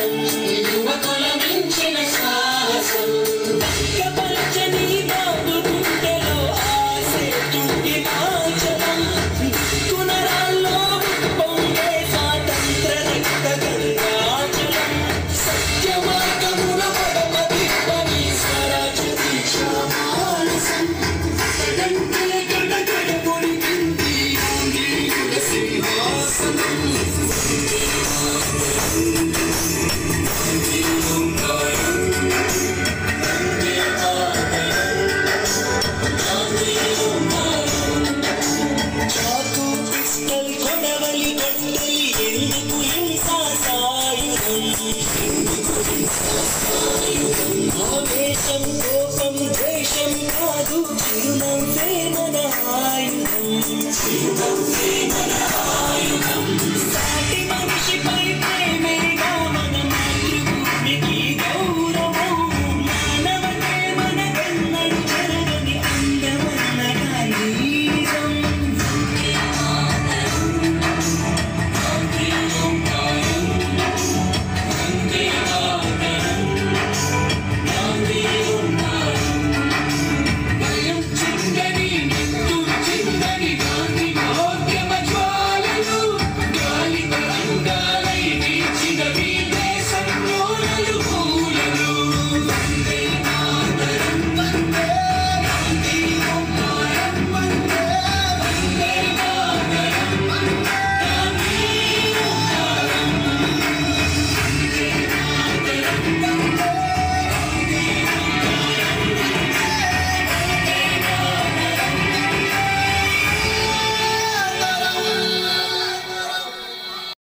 Thank you. ఆవేశం కోపం ద్వేషం కాదు చిరునవ్వే మన ఆయుధం.